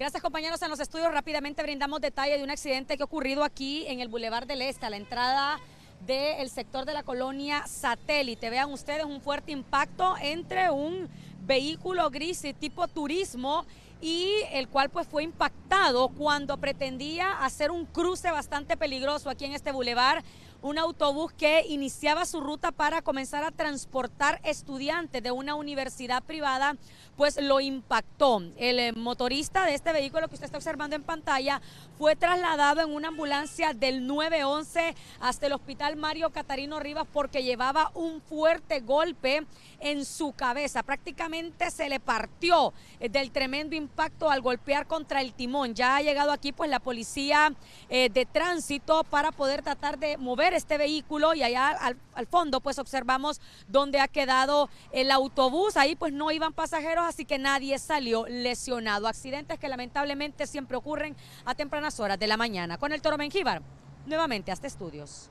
Gracias compañeros en los estudios. Rápidamente brindamos detalle de un accidente que ha ocurrido aquí en el Boulevard del Este, a la entrada del sector de la colonia satélite. Vean ustedes un fuerte impacto entre un vehículo gris tipo turismo y el cual pues fue impactado cuando pretendía hacer un cruce bastante peligroso aquí en este bulevar un autobús que iniciaba su ruta para comenzar a transportar estudiantes de una universidad privada, pues lo impactó. El eh, motorista de este vehículo que usted está observando en pantalla fue trasladado en una ambulancia del 911 hasta el hospital Mario Catarino Rivas porque llevaba un fuerte golpe en su cabeza. Prácticamente se le partió eh, del tremendo impacto al golpear contra el timón. Ya ha llegado aquí pues la policía eh, de tránsito para poder tratar de mover este vehículo y allá al, al, fondo pues observamos dónde ha quedado el autobús. Ahí pues no iban pasajeros, así que nadie salió lesionado. Accidentes que lamentablemente siempre ocurren a tempranas horas de la mañana. Con el Toro Mengíbar, nuevamente hasta estudios.